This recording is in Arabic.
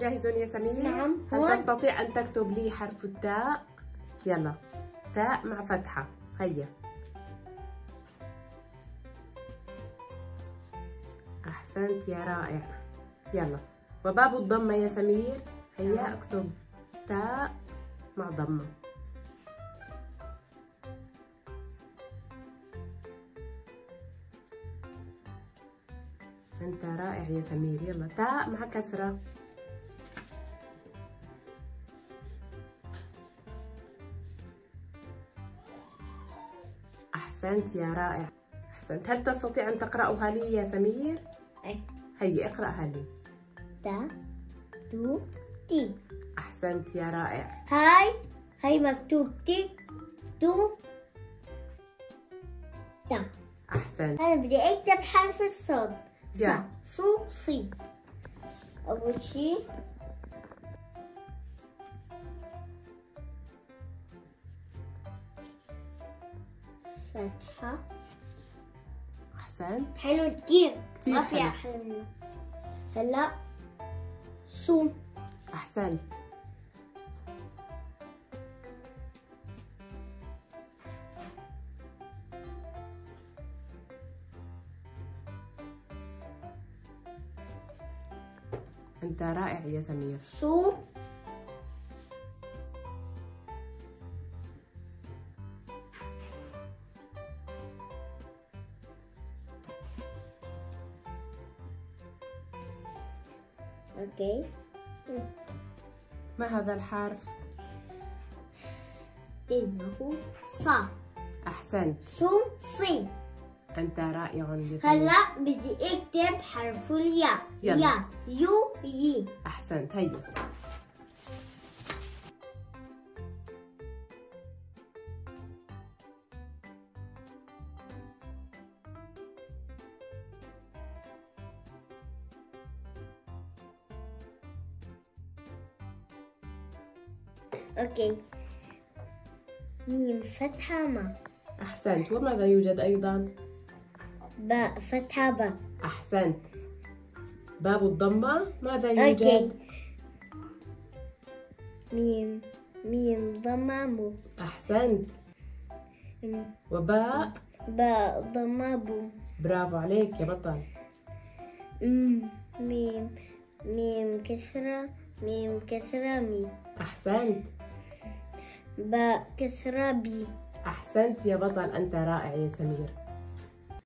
جاهزون يا سمير؟ نعم. هل. تستطيع أن تكتب لي حرف التاء؟ يلا. تاء مع فتحة. هيا. أحسنت يا رائع. يلا. وباب الضمة يا سمير. هيا اكتب تاء مع ضمة. أنت رائع يا سمير. يلا. تاء مع كسرة. أحسنت يا رائع. أحسنت. هل تستطيع أن تقرأها لي يا سمير؟ أي. هيا اقرأها لي. تا تو تي أحسنت يا رائع. هاي. هاي مكتوب. تي تو تا أحسنت. أنا بدي أكتب حرف الصاد. ص. صو صي أول شي. فتحة أحسنت حلو كتير. كتير ما في حلو. أحلى منه. هلا صو. أحسنت أنت رائع يا سمير. صو. أوكي. ما هذا الحرف؟ إنه ص. أحسنت. صو صي أنت رائع هلا بدي أكتب حرف الياء. يا يو يي. أحسنت. هيا. أوكي. ميم فتحة ما أحسنت. وماذا يوجد أيضا؟ باء فتحة با أحسنت. باب الضمة. ماذا OK. يوجد؟ ميم ميم ضمة مو أحسنت. وباء؟ باء ضمة بو برافو عليك يا بطل. ميم ميم كسرة ميم كسرة مي أحسنت. باء كسرة بي. أحسنت يا بطل أنت رائع يا سمير.